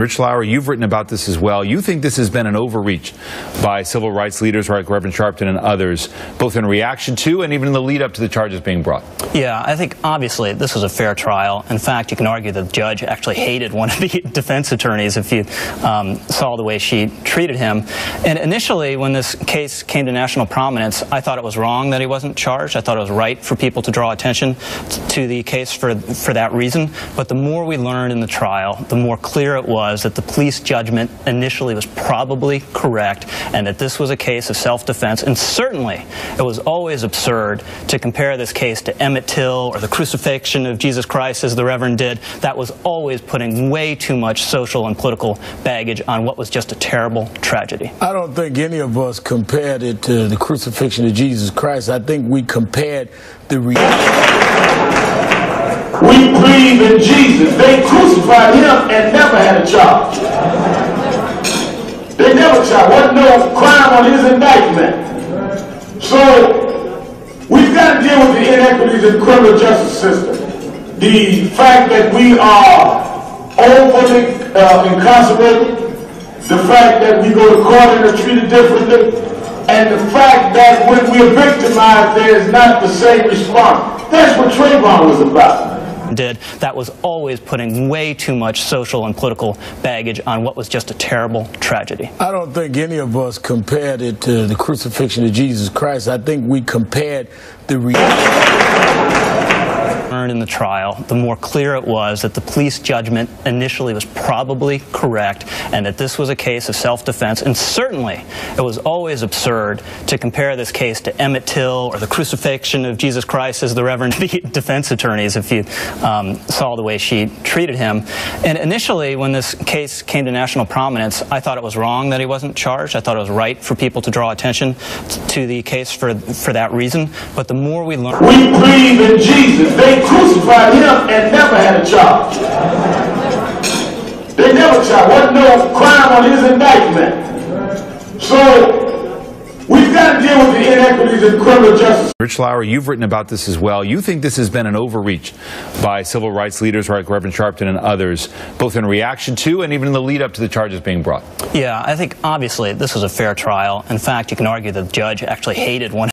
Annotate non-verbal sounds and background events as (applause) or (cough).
Rich Lowry, you've written about this as well. You think this has been an overreach by civil rights leaders like Reverend Sharpton and others, both in reaction to and even in the lead up to the charges being brought. Yeah, I think obviously this was a fair trial. In fact, you can argue that the judge actually hated one of the (laughs) defense attorneys if you um, saw the way she treated him. And initially, when this case came to national prominence, I thought it was wrong that he wasn't charged. I thought it was right for people to draw attention to the case for, for that reason. But the more we learned in the trial, the more clear it was was that the police judgment initially was probably correct and that this was a case of self-defense. And certainly it was always absurd to compare this case to Emmett Till or the crucifixion of Jesus Christ as the Reverend did. That was always putting way too much social and political baggage on what was just a terrible tragedy. I don't think any of us compared it to the crucifixion of Jesus Christ. I think we compared the reality. We believe in Jesus. They crucified him and never had a charge. They never charged. Crime on his indictment. So we've got to deal with the inequities in the criminal justice system. The fact that we are overly uh, incarcerated, the fact that we go to court and are treated differently, and the fact that when we're victimized, there is not the same response. That's what Trayvon was about did, that was always putting way too much social and political baggage on what was just a terrible tragedy. I don't think any of us compared it to the crucifixion of Jesus Christ. I think we compared the learned in the trial, the more clear it was that the police judgment initially was probably correct and that this was a case of self-defense. And certainly it was always absurd to compare this case to Emmett Till or the crucifixion of Jesus Christ as the Reverend the (laughs) defense attorneys if you um, saw the way she treated him. And initially when this case came to national prominence, I thought it was wrong that he wasn't charged. I thought it was right for people to draw attention to the case for, for that reason. But the more we learn... We believe in Jesus. They crucified him and never had a charge. They never charged. Wasn't no crime on his indictment. So We've got to deal with the inequities in criminal justice. Rich Lowry, you've written about this as well. You think this has been an overreach by civil rights leaders like Reverend Sharpton and others, both in reaction to and even in the lead up to the charges being brought. Yeah, I think obviously this was a fair trial. In fact, you can argue that the judge actually hated one